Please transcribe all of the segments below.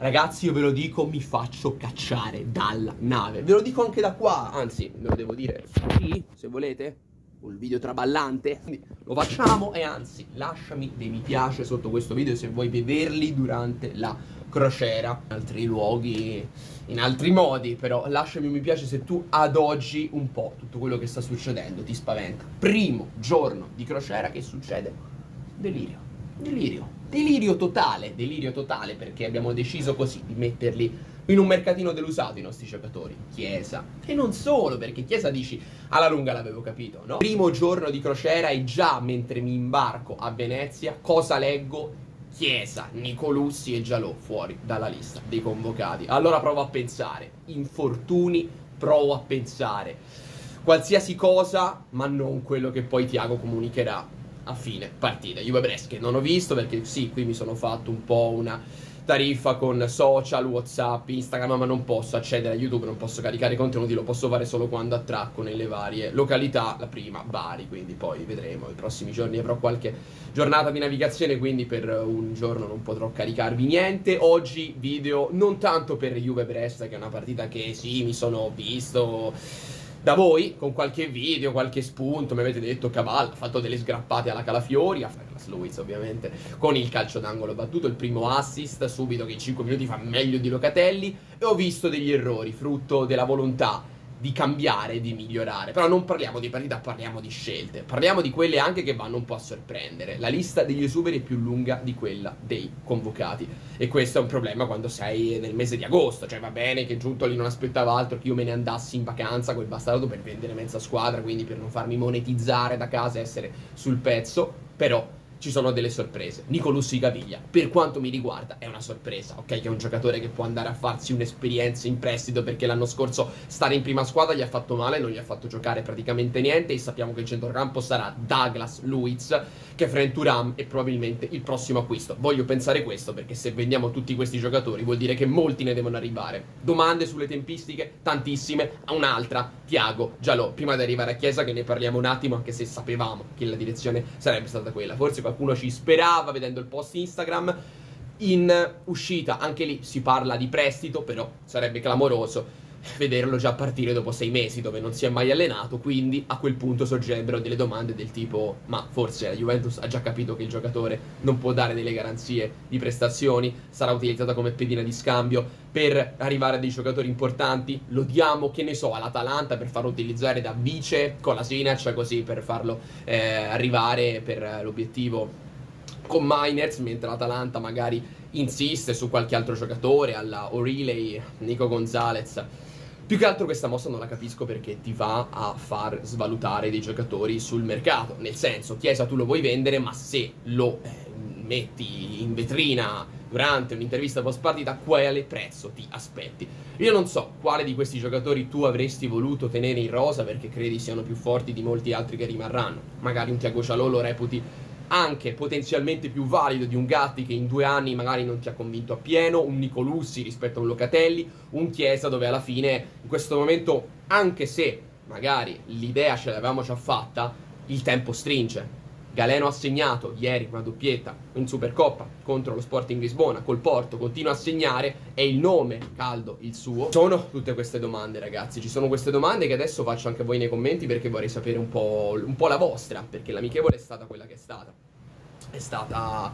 Ragazzi, io ve lo dico, mi faccio cacciare dalla nave. Ve lo dico anche da qua, anzi, ve lo devo dire qui, se volete. Un video traballante. Lo facciamo e anzi, lasciami dei mi piace sotto questo video se vuoi vederli durante la crociera. In altri luoghi, in altri modi, però lasciami un mi piace se tu ad oggi un po' tutto quello che sta succedendo ti spaventa. Primo giorno di crociera, che succede? Delirio. Delirio Delirio totale, delirio totale perché abbiamo deciso così di metterli in un mercatino dell'usato i nostri giocatori. Chiesa. E non solo, perché Chiesa dici, alla lunga l'avevo capito, no? Primo giorno di crociera e già mentre mi imbarco a Venezia, cosa leggo? Chiesa, Nicolussi e Gialò fuori dalla lista dei convocati. Allora provo a pensare. Infortuni, provo a pensare. Qualsiasi cosa, ma non quello che poi Tiago comunicherà a fine partita. Juve Bresche non ho visto perché sì, qui mi sono fatto un po' una tariffa con social, Whatsapp, Instagram, ma non posso accedere a YouTube, non posso caricare contenuti, lo posso fare solo quando attracco nelle varie località. La prima, Bari, quindi poi vedremo. I prossimi giorni avrò qualche giornata di navigazione, quindi per un giorno non potrò caricarvi niente. Oggi video non tanto per Juve Brest, che è una partita che sì, mi sono visto da voi con qualche video, qualche spunto. Mi avete detto Cavallo ha fatto delle sgrappate alla Calafiori, a Ferlas Luiz ovviamente, con il calcio d'angolo battuto, il primo assist, subito che in 5 minuti fa meglio di Locatelli. E ho visto degli errori, frutto della volontà di cambiare, di migliorare. Però non parliamo di partita, parliamo di scelte. Parliamo di quelle anche che vanno un po' a sorprendere. La lista degli esuberi è più lunga di quella dei convocati. E questo è un problema quando sei nel mese di agosto. Cioè va bene che Giuntoli non aspettava altro che io me ne andassi in vacanza quel bastardo per vendere mezza squadra, quindi per non farmi monetizzare da casa e essere sul pezzo. Però ci sono delle sorprese. Nicolussi Gaviglia, per quanto mi riguarda, è una sorpresa, ok? Che è un giocatore che può andare a farsi un'esperienza in prestito perché l'anno scorso stare in prima squadra gli ha fatto male, non gli ha fatto giocare praticamente niente e sappiamo che il centrocampo sarà Douglas Luiz, che Fren Turam è probabilmente il prossimo acquisto. Voglio pensare questo perché se vendiamo tutti questi giocatori vuol dire che molti ne devono arrivare. Domande sulle tempistiche? Tantissime. A un'altra, Tiago Gialò, prima di arrivare a Chiesa che ne parliamo un attimo anche se sapevamo che la direzione sarebbe stata quella. Forse qualcuno ci sperava vedendo il post Instagram. In uscita, anche lì si parla di prestito, però sarebbe clamoroso vederlo già partire dopo sei mesi dove non si è mai allenato, quindi a quel punto sorgerebbero delle domande del tipo ma forse la Juventus ha già capito che il giocatore non può dare delle garanzie di prestazioni, sarà utilizzata come pedina di scambio per arrivare a dei giocatori importanti, lo diamo che ne so all'Atalanta per farlo utilizzare da vice con la Sinac così per farlo eh, arrivare per l'obiettivo con Miners, mentre l'Atalanta magari insiste su qualche altro giocatore, alla O'Reilly, Nico Gonzalez. Più che altro questa mossa non la capisco perché ti va a far svalutare dei giocatori sul mercato. Nel senso, Chiesa tu lo vuoi vendere, ma se lo eh, metti in vetrina durante un'intervista post partita, quale prezzo ti aspetti? Io non so quale di questi giocatori tu avresti voluto tenere in rosa perché credi siano più forti di molti altri che rimarranno. Magari un Tiago Cialò lo reputi anche potenzialmente più valido di un Gatti che in due anni magari non ti ha convinto appieno, un Nicolussi rispetto a un Locatelli, un Chiesa dove alla fine in questo momento, anche se magari l'idea ce l'avevamo già fatta, il tempo stringe. Galeno ha segnato ieri una doppietta in Supercoppa contro lo Sporting Lisbona col Porto, continua a segnare, è il nome caldo il suo. Sono tutte queste domande ragazzi, ci sono queste domande che adesso faccio anche a voi nei commenti perché vorrei sapere un po', un po la vostra, perché l'amichevole è stata quella che è stata. È stata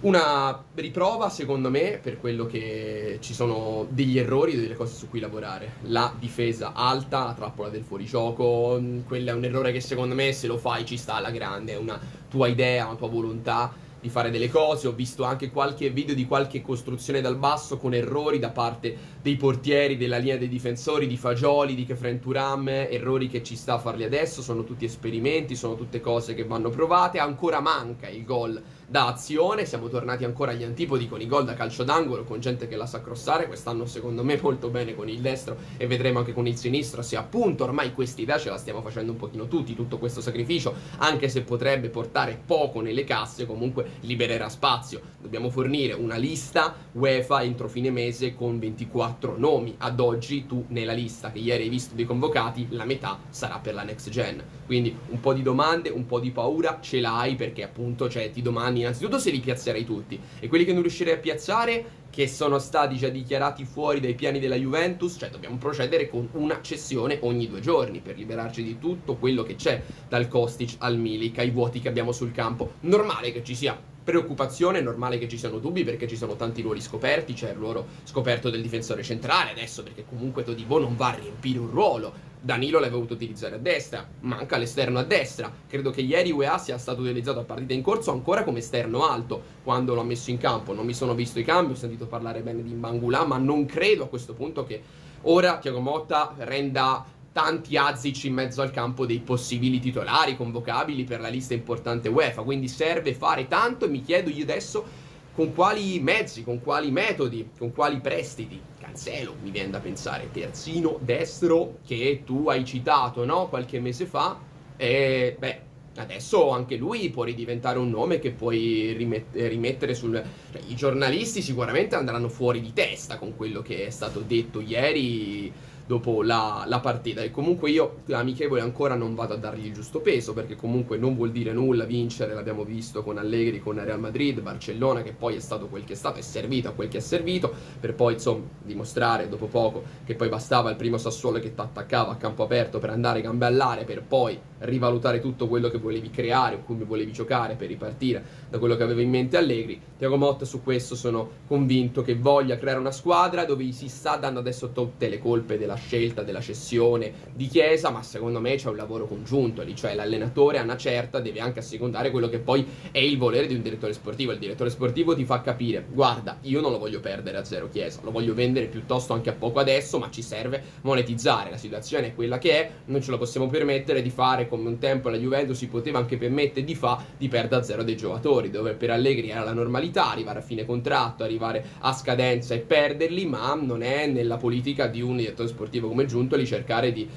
una riprova, secondo me, per quello che ci sono degli errori, delle cose su cui lavorare. La difesa alta, la trappola del fuorigioco, mm, quello è un errore che secondo me se lo fai ci sta alla grande, è una tua idea, una tua volontà di fare delle cose. Ho visto anche qualche video di qualche costruzione dal basso con errori da parte dei portieri, della linea dei difensori, di Fagioli, di Kefren Turam, errori che ci sta a farli adesso, sono tutti esperimenti, sono tutte cose che vanno provate. Ancora manca il gol da azione. Siamo tornati ancora agli antipodi con i gol da calcio d'angolo, con gente che la sa crossare. Quest'anno, secondo me, molto bene con il destro e vedremo anche con il sinistro. Se appunto ormai quest'idea ce la stiamo facendo un pochino tutti, tutto questo sacrificio, anche se potrebbe portare poco nelle casse, comunque libererà spazio. Dobbiamo fornire una lista UEFA entro fine mese con 24 nomi. Ad oggi tu nella lista che ieri hai visto dei convocati, la metà sarà per la next gen. Quindi un po' di domande, un po' di paura ce l'hai perché appunto cioè, ti domandi anni, innanzitutto se li piazzerei tutti. E quelli che non riuscirei a piazzare, che sono stati già dichiarati fuori dai piani della Juventus, cioè dobbiamo procedere con una cessione ogni due giorni per liberarci di tutto quello che c'è, dal Kostic al Milik, ai vuoti che abbiamo sul campo. Normale che ci sia preoccupazione, è normale che ci siano dubbi perché ci sono tanti ruoli scoperti, c'è il ruolo scoperto del difensore centrale adesso perché comunque Todibo non va a riempire un ruolo. Danilo l'aveva voluto utilizzare a destra, manca l'esterno a destra. Credo che ieri UEA sia stato utilizzato a partita in corso ancora come esterno alto quando l'ho messo in campo. Non mi sono visto i cambi, ho sentito parlare bene di Mbangula, ma non credo a questo punto che ora Tiago Motta renda tanti Azic in mezzo al campo dei possibili titolari convocabili per la lista importante UEFA. Quindi serve fare tanto e mi chiedo io adesso con quali mezzi, con quali metodi, con quali prestiti. Cancelo, mi viene da pensare, terzino destro che tu hai citato, no? Qualche mese fa. E beh, adesso anche lui può ridiventare un nome che puoi rimet- rimettere sul... Cioè, I giornalisti sicuramente andranno fuori di testa con quello che è stato detto ieri dopo la, la, partita. E comunque io, amichevole, ancora non vado a dargli il giusto peso, perché comunque non vuol dire nulla vincere, l'abbiamo visto con Allegri, con Real Madrid, Barcellona, che poi è stato quel che è stato, è servito a quel che è servito, per poi insomma dimostrare dopo poco che poi bastava il primo Sassuolo che ti attaccava a campo aperto per andare gambe all'aria, per poi rivalutare tutto quello che volevi creare o come volevi giocare per ripartire da quello che aveva in mente Allegri. Tiago Motta su questo sono convinto che voglia creare una squadra dove si sta dando adesso tutte le colpe della scelta, della cessione di Chiesa, ma secondo me c'è un lavoro congiunto lì, cioè l'allenatore a una certa deve anche assecondare quello che poi è il volere di un direttore sportivo. Il direttore sportivo ti fa capire, guarda, io non lo voglio perdere a zero Chiesa, lo voglio vendere piuttosto anche a poco adesso, ma ci serve monetizzare. La situazione è quella che è, non ce lo possiamo permettere di fare come un tempo la Juventus si poteva anche permettere di fa di perdere a zero dei giocatori, dove per Allegri era la normalità arrivare a fine contratto, arrivare a scadenza e perderli, ma non è nella politica di un direttore sportivo sportivo come Giuntoli cercare di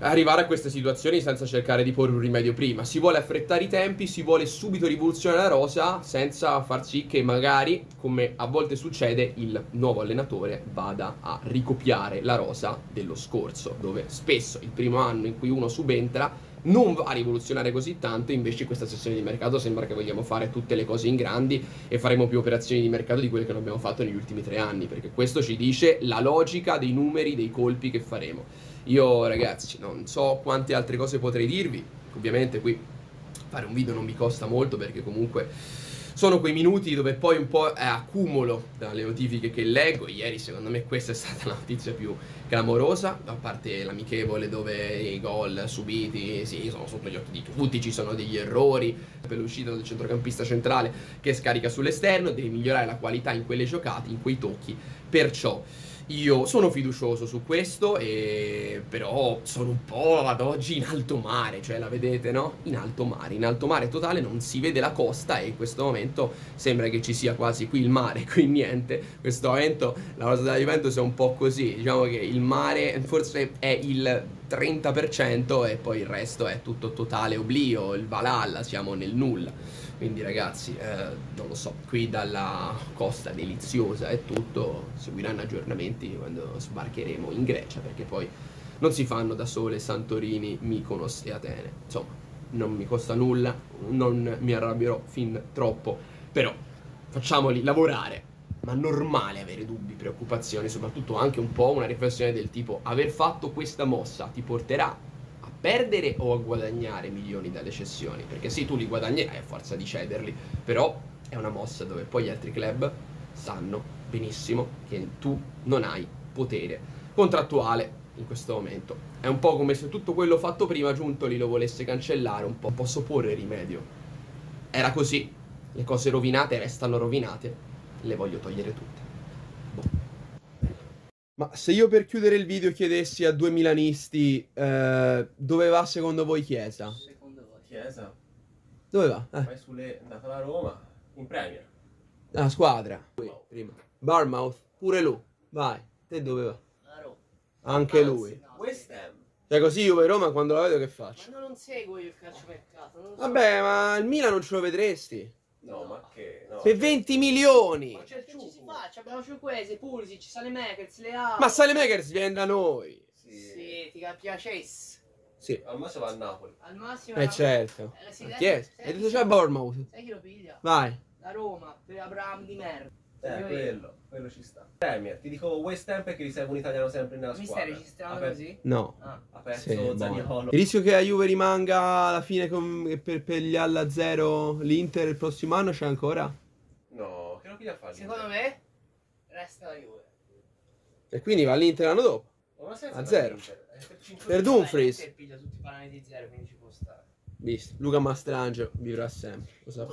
arrivare a queste situazioni senza cercare di porre un rimedio prima. Si vuole affrettare i tempi, si vuole subito rivoluzionare la rosa senza far sì che magari, come a volte succede, il nuovo allenatore vada a ricopiare la rosa dello scorso, dove spesso il primo anno in cui uno subentra non va a rivoluzionare così tanto, invece questa sessione di mercato sembra che vogliamo fare tutte le cose in grandi e faremo più operazioni di mercato di quelle che non abbiamo fatto negli ultimi tre anni, perché questo ci dice la logica dei numeri, dei colpi che faremo. Io ragazzi non so quante altre cose potrei dirvi, ovviamente qui fare un video non mi costa molto perché comunque sono quei minuti dove poi un po' accumulo dalle notifiche che leggo. Ieri, secondo me, questa è stata la notizia più clamorosa. A parte l'amichevole dove i gol subiti, sì, sono sotto gli occhi di tutti. Ci sono degli errori per l'uscita del centrocampista centrale che scarica sull'esterno. Devi migliorare la qualità in quelle giocate, in quei tocchi. Perciò. Io sono fiducioso su questo, e... però sono un po' ad oggi in alto mare, cioè la vedete, no? In alto mare, in alto mare totale non si vede la costa e in questo momento sembra che ci sia quasi qui il mare, qui niente. In questo momento la cosa della Juventus è un po' così, diciamo che il mare forse è il 30% e poi il resto è tutto totale oblio, il Valhalla, siamo nel nulla. Quindi ragazzi, eh, non lo so, qui dalla costa deliziosa è tutto, seguiranno aggiornamenti quando sbarcheremo in Grecia, perché poi non si fanno da sole Santorini, Mykonos e Atene. Insomma, non mi costa nulla, non mi arrabbierò fin troppo, però facciamoli lavorare. Ma normale avere dubbi, preoccupazioni, soprattutto anche un po' una riflessione del tipo aver fatto questa mossa ti porterà perdere o a guadagnare milioni dalle cessioni? Perché sì, tu li guadagnerai a forza di cederli, però è una mossa dove poi gli altri club sanno benissimo che tu non hai potere contrattuale in questo momento. È un po' come se tutto quello fatto prima Giuntoli lo volesse cancellare, un po' posso porre rimedio. Era così, le cose rovinate restano rovinate, le voglio togliere tutte. Ma se io per chiudere il video chiedessi a due milanisti eh, dove va secondo voi Chiesa? Secondo voi Chiesa? Dove va? Eh. Vai sulle, andato alla Roma, in Premier. La squadra. Lui, prima. Barmouth, pure lui. Vai. Te dove va? La Roma. Anche Anzi, lui. no, West Ham. Cioè così Juve Roma quando la vedo che faccio? Ma non seguo io il calciomercato. Non lo so. Vabbè, ma il Milan non ce lo vedresti. No, ma che... No, Per 20 milioni. Ma c'è il Che ci si Ciucu. fa? Ci Abbiamo Ciuquese, Pulisic, Sanemakers, Leao. Ma Salemakers viene da noi. Sì. Sì, ti piacesse. Sì. Al massimo va a Napoli. Al massimo... Eh certo. Eh, sì, Chi è? Hai detto c'è Bournemouth. Sai chi lo piglia? Vai. La Roma, per Abraham di merda. Eh, Io- quello, quello ci sta. Premier, ti dico West Ham perché riserva un italiano sempre nella Mi squadra. stai registrando Aper- così? No. Ah. Ha perso Sì, buono. Zaniolo. Il rischio che la Juve rimanga alla fine con- per, per gli alla zero l'Inter il prossimo anno c'è ancora? No, che non piglia a fare? Secondo me resta la Juve. E quindi va all'Inter l'anno dopo. A zero. è per Per. Dumfries. L'Inter piglia tutti i panni di zero, quindi ci può stare. Visto. Luca Mastrangelo vivrà sempre. Lo strano!